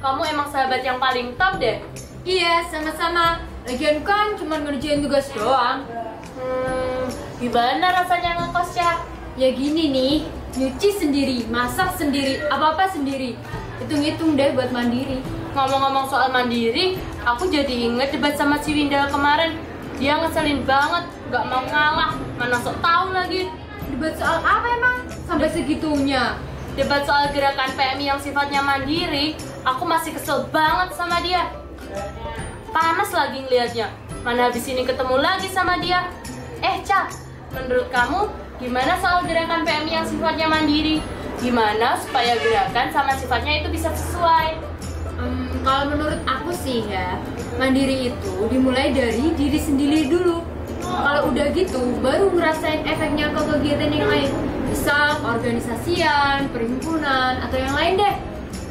yang paling top deh. Iya, sama-sama. Lagian kan cuma ngerjain tugas doang. Hmm, gimana rasanya ngekos? Ya gini nih, nyuci sendiri, masak sendiri, apa-apa sendiri. Hitung-hitung deh buat mandiri. Ngomong-ngomong soal mandiri, aku jadi inget debat sama si Winda kemarin. Dia ngeselin banget, gak mau ngalah, mana sok tahu lagi. Debat soal apa emang? Sampai segitunya. Debat soal gerakan PMI yang sifatnya mandiri, aku masih kesel banget sama dia. Panas lagi ngeliatnya. Mana habis ini ketemu lagi sama dia. Eh, Cak, menurut kamu gimana soal gerakan PMI yang sifatnya mandiri? Gimana supaya gerakan sama sifatnya itu bisa sesuai? Hmm, kalau menurut aku sih ya, mandiri itu dimulai dari diri sendiri dulu. Kalau udah gitu, baru ngerasain efeknya ke kegiatan yang lain. Misal organisasian, perhimpunan, atau yang lain deh.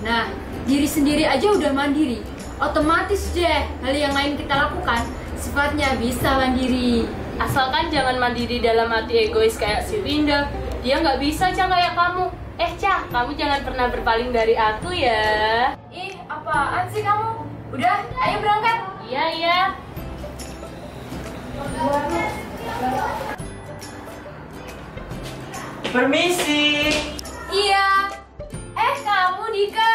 Nah, diri sendiri aja udah mandiri. Otomatis deh, hal yang lain kita lakukan sifatnya bisa mandiri. Asalkan jangan mandiri dalam hati egois kayak si Winda. Dia nggak bisa, Cak, kayak kamu. Eh, Cak, kamu jangan pernah berpaling dari aku ya. Ih, apaan sih kamu? Udah, ayo berangkat. Iya, iya. Permisi, Iya. Eh, kamu Dika.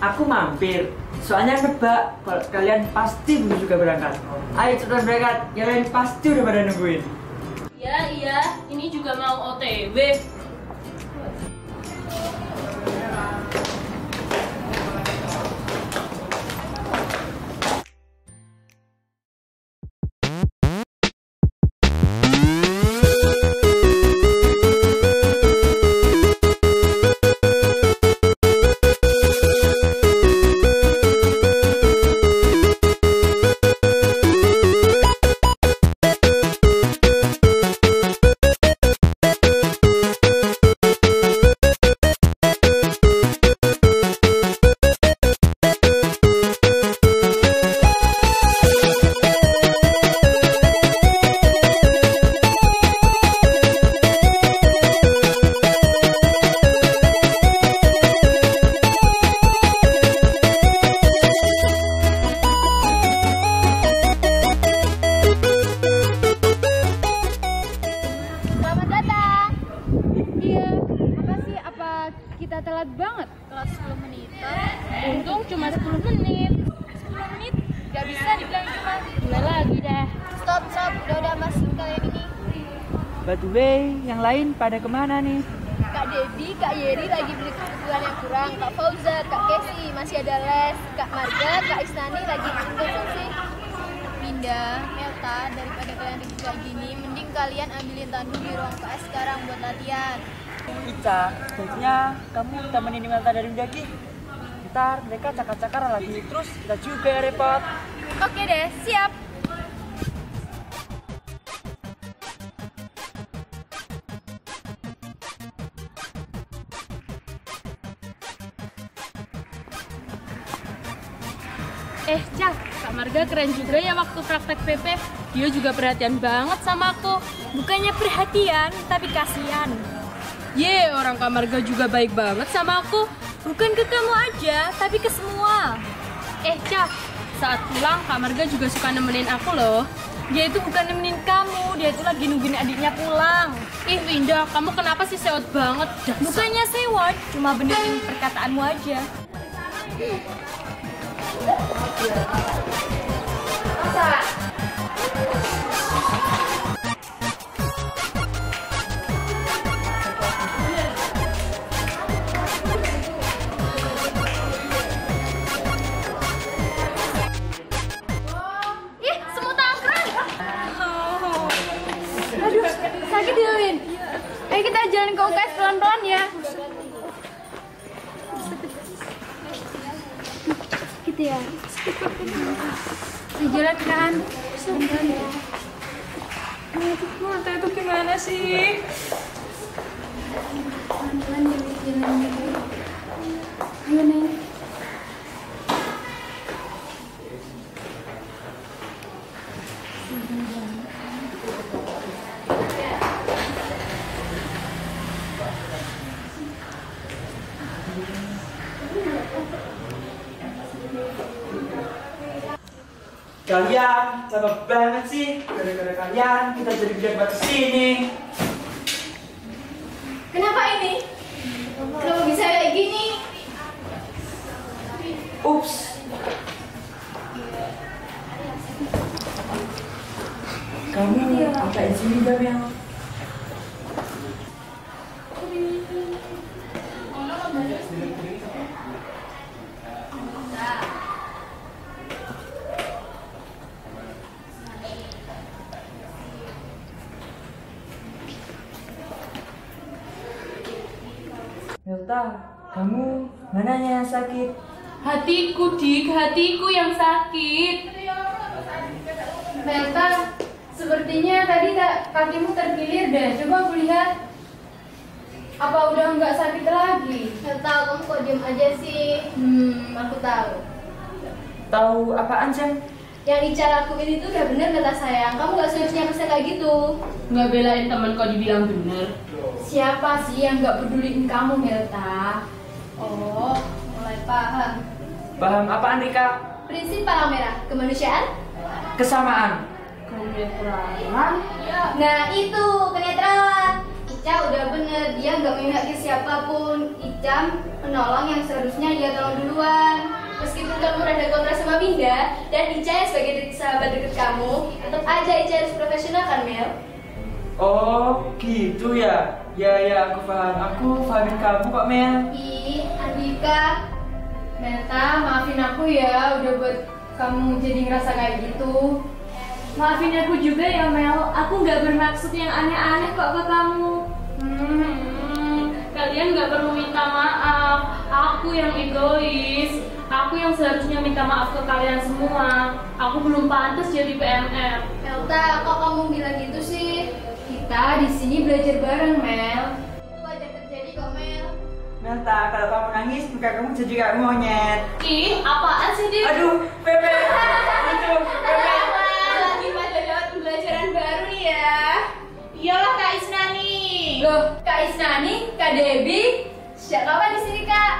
Aku mampir. Soalnya nebak kalian pasti belum juga berangkat. Ayo cepetan berangkat, lain pasti udah pada nungguin. Iya, iya. Ini juga mau OTW. Kita telat banget? Telat 10 menit. Untung cuma 10 menit. 10 menit? Gak bisa dibilang cuma. Mulai lagi deh. Stop, stop. Udah, udah mas kalian ini. By the way, yang lain pada ke mana nih? Kak Dedi, Kak Yeri lagi beli kebutuhan yang kurang. Kak Fauzat, Kak Kesi masih ada les. Kak Marga, Kak Isnani lagi konsumsi. Pindah, Melta, daripada kalian ribut kayak gini, mending kalian ambilin tandu di ruang PS sekarang buat latihan. Ica, sebaiknya kamu temenin Melta dari Undaki. Ntar mereka cakar-cakaran lagi, terus kita juga ya repot. Oke deh, siap. Eh, Cak, Kak Marga keren juga ya waktu praktek PP. Dia juga perhatian banget sama aku. Bukannya perhatian, tapi kasihan. Ye, orang Kak Marga juga baik banget sama aku. Bukan ke kamu aja, tapi ke semua. Eh, Cak, saat pulang Kak Marga juga suka nemenin aku loh. Dia itu bukan nemenin kamu, dia itu lagi nungguin adiknya pulang. Ih, Winda, kamu kenapa sih sewot banget? Dasar. Bukannya sewot, cuma benerin perkataanmu aja. Ih, jalan ke UKS pelan-pelan ya. Gitu ya. Di jalan kan. Pelan-pelan ya. Mata itu gimana sih? Pelan-pelan ya, jalan ya. Ayo, Neng. Kalian sama banget sih. Gara-gara kalian kita jadi bikin batu sini. Kenapa ini? Kenapa bisa kayak gini? Ups. Kamu ngapain sini Jamil? Kamu mananya yang sakit? Hatiku, Dik, hatiku yang sakit. Melta, sepertinya tadi tak kakimu terkilir deh. Coba aku lihat. Apa udah nggak sakit lagi? Tahu kamu kok diem aja sih. Hmm, aku tahu. Tahu apaan Jam? Yang Ica lakuin itu udah bener kata sayang. Kamu gak seharusnya bisa kayak gitu. Nggak belain temen kok dibilang bener. Siapa sih yang nggak peduliin kamu, Melta? Oh, mulai paham. Paham apaan Rika? Prinsip palang merah kemanusiaan. Kesamaan. Kenetralan. Nah itu kenetralan. Ica udah bener, dia nggak memihak ke siapa pun. Ica menolong yang seharusnya dia tolong duluan. Meskipun kamu rada kontra sama Binda dan Ica yang sebagai sahabat deket kamu, tetap aja Ica harus profesional kan Mel? Oh, gitu ya. Ya ya aku paham. Aku pahamin kamu kok Mel. Ih, Andika, Melta, maafin aku ya udah buat kamu jadi ngerasa kayak gitu. Maafin aku juga ya Mel, aku nggak bermaksud yang aneh-aneh kok ke kamu. Hmm, kalian nggak perlu minta maaf. Aku yang egois. Aku yang seharusnya minta maaf ke kalian semua. Aku belum pantas jadi PMR. Melta, kok kamu bilang gitu sih? Kita di sini belajar bareng, Mel. Itu wajar terjadi kok Mel. Melta, kalau kamu nangis, muka kamu jadi kayak monyet. Ih, apaan sih dia? Aduh, Pepe. Lucu, Pepe. lagi pada dapat pembelajaran baru nih ya. Iyalah Kak Isnani. Loh, Kak Isnani, Kak Debbie, Sejak kapan di sini kak?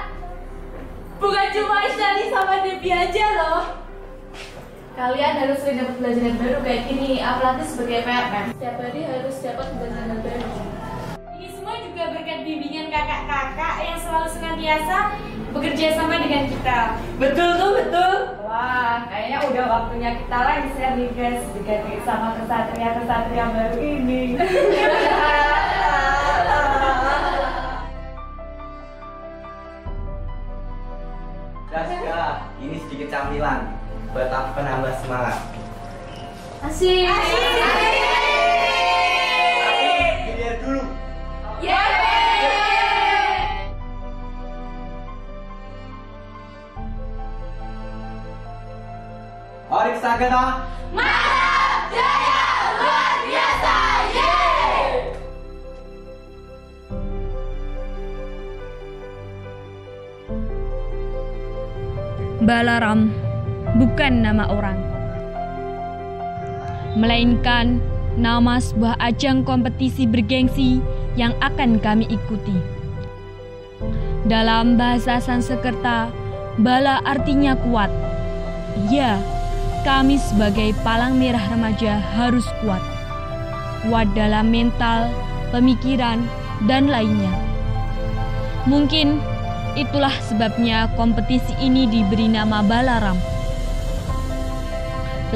Bukan cuma Isnani sama Debbie aja loh. Kalian harus sering dapat pelajaran baru kayak gini, apalagi sebagai PMM. Setiap hari harus dapat pembelajaran baru. Ini semua juga berkat bimbingan kakak-kakak yang selalu senantiasa bekerja sama dengan kita. Betul tuh, betul. Wah, kayaknya udah waktunya kita lengser nih guys, diganti sama kesatria-kesatria baru ini. Daska, ini sedikit camilan buat penambah semangat. Asik. Tapi dilihat dulu. Orik Sagana. Balaram bukan nama orang, melainkan nama sebuah ajang kompetisi bergengsi yang akan kami ikuti. Dalam bahasa Sanskerta, bala artinya kuat. Ya, kami sebagai palang merah remaja harus kuat. Kuat dalam mental, pemikiran, dan lainnya. Mungkin itulah sebabnya kompetisi ini diberi nama Balaram.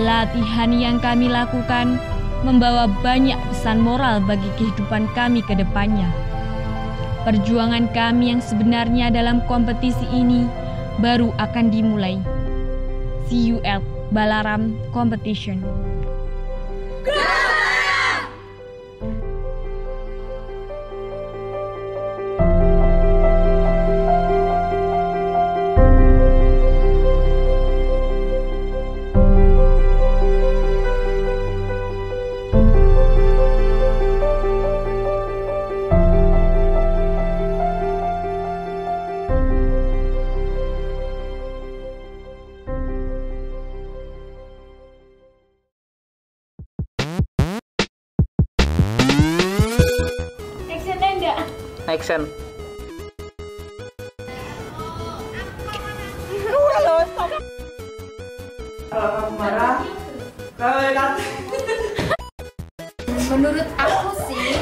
Pelatihan yang kami lakukan membawa banyak pesan moral bagi kehidupan kami ke depannya. Perjuangan kami yang sebenarnya dalam kompetisi ini baru akan dimulai. At Balaram Competition. Action. Kalau kamu marah, Kalau menurut aku sih